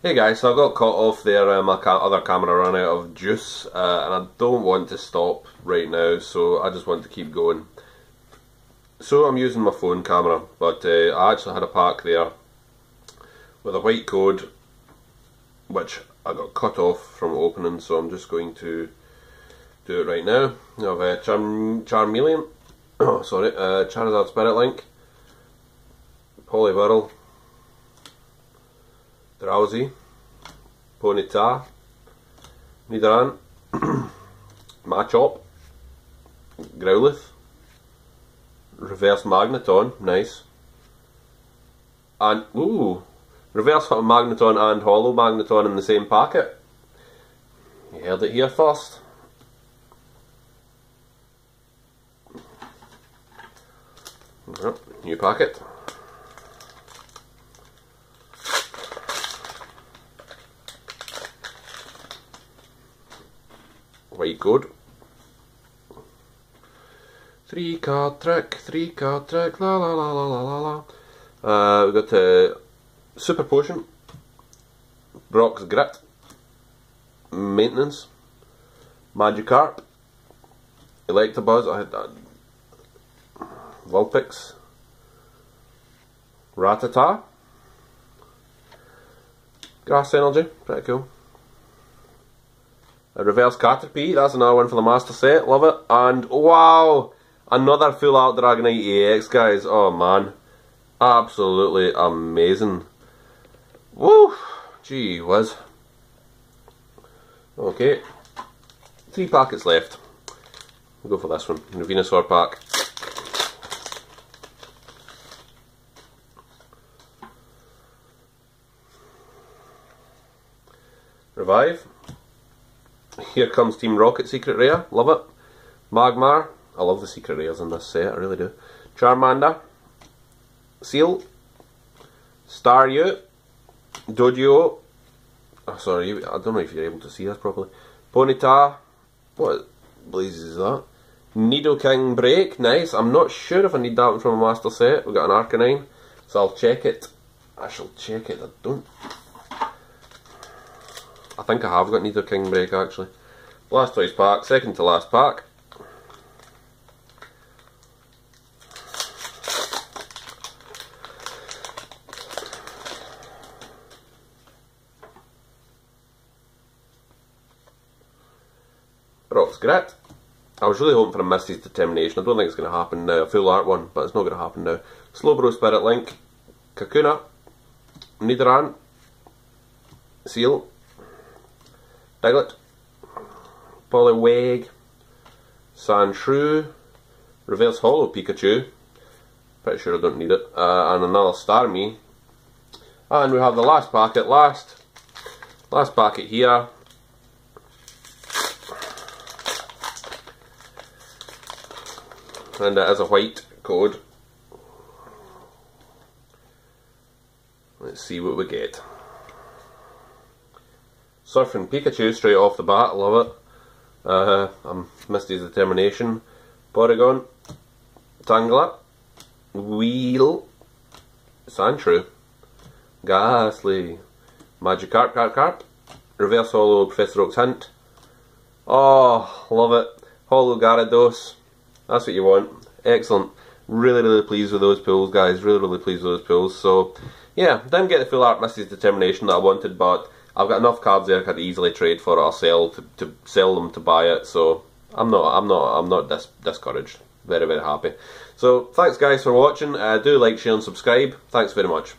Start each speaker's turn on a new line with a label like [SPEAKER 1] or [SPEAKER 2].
[SPEAKER 1] Hey guys, so I got caught off there, uh, my ca other camera ran out of juice uh, and I don't want to stop right now so I just want to keep going. So I'm using my phone camera but uh, I actually had a pack there with a white code which I got cut off from opening so I'm just going to do it right now. Have a Charm Charmeleon, oh sorry, uh, Charizard Spirit Link, Poliwhirl, Drowzee, Ponyta, Nidoran, Machop, Growlithe, Reverse Magneton, nice. And, ooh, Reverse Magneton and Holo Magneton in the same packet. You heard it here first. Yep, new packet. White good. Three card trick, three card trick, la la la la la la la. Uh, we've got a uh, Super Potion, Brock's Grit, Maintenance, Magikarp, Electabuzz, I had that. Uh, Vulpix, Rattata, Grass Energy, pretty cool. A reverse Caterpie, that's another one for the master set, love it. And wow, another full art Dragonite EX guys, oh man. Absolutely amazing. Woo! Gee whiz. Okay, three packets left. We'll go for this one, the Venusaur pack. Revive. Here comes Team Rocket Secret Rare, love it. Magmar, I love the secret rares in this set, I really do. Charmander, Seel, Staryu, Doduo, oh, ah, sorry, I don't know if you're able to see this properly. Ponyta, what blazes is that? Nidoking Break, nice. I'm not sure if I need that one from a master set. We've got an Arcanine, so I'll check it. I shall check it. I don't I think I have got Nidoking Break actually. Last Blastoise pack, second to last pack. Brock's Grit. I was really hoping for a Misty's Determination. I don't think it's going to happen now. A full art one, but it's not going to happen now. Slowbro Spirit Link. Kakuna. Nidoran. Seel. Diglett, Poliwag, Sandshrew, Reverse Holo Pikachu, pretty sure I don't need it, uh, and another Starmie. And we have the last packet last, last packet here. And it is a white code. Let's see what we get. Surfing Pikachu straight off the bat, love it. Uh, I'm Misty's Determination. Porygon, Tangela, Wheel, Sandshrew, Gastly, Magikarp, Carp, Carp, Reverse Holo Professor Oak's Hint. Oh, love it. Holo Gyarados, that's what you want. Excellent. Really, really pleased with those pulls, guys. Really, really pleased with those pulls. So, yeah, didn't get the full art Misty's Determination that I wanted, but I've got enough cards there I could easily trade for it or sell to, to sell them to buy it. So I'm not I'm not I'm not dis discouraged. Very very happy. So thanks guys for watching. Uh, do like, share and subscribe. Thanks very much.